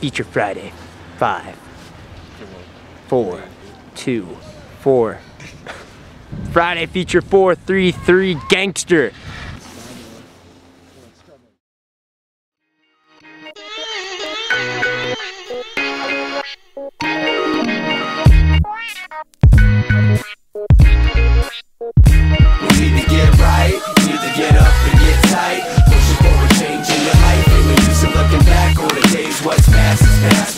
Feature Friday. Five, four, two, four. Friday feature four, three, three, gangster. That's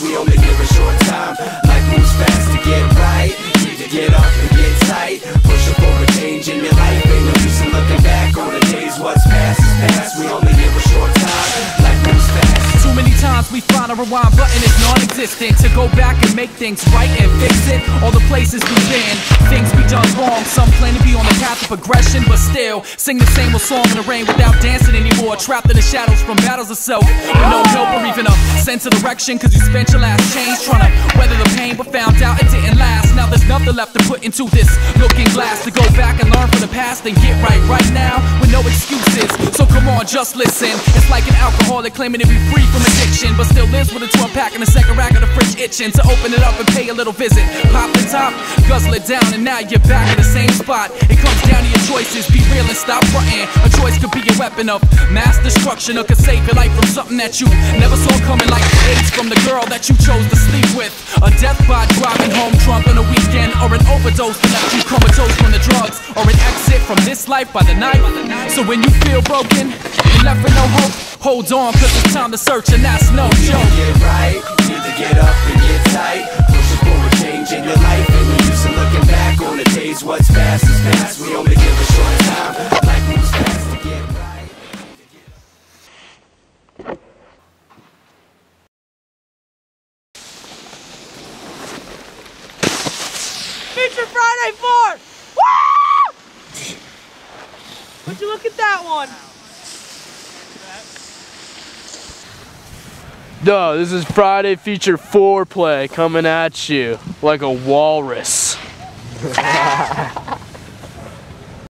we find a rewind button is non-existent. To go back and make things right and fix it. All the places we've been, things we done wrong. Some claim to be on the path of progression But still, sing the same old song in the rain Without dancing anymore. Trapped in the shadows from battles of self. With no help or even a sense of direction Cause you spent your last change trying to weather the pain But found out it didn't last. Now there's nothing left to put into this looking glass. To go back and learn from the past and get right right now With no excuses, on just listen It's like an alcoholic claiming to be free from addiction but still lives with a 12 pack and a second rack of the fridge itching to open it up and pay a little visit. Pop the top, guzzle it down, and now you're back in the same spot. It comes down to your choices, be real and stop fronting. A choice could be a weapon of mass destruction or could save your life from something that you never saw coming, like AIDS from the girl that you chose to sleep with. A death by driving home drunk on a weekend, or an overdose that left you comatose from the drugs, or an exit from this life by the night. So when you feel broken, you left with no hope. Hold on, cause it's time to search, and that's no joke. Get right, either get up and get tight. Pushing for a change in your life, and you're used to looking back on the days. What's past is past. We only give a short time. Life moves fast to get right. Feature Friday 4! Woo! Would you look at that one? No, this is Friday feature foreplay coming at you like a walrus.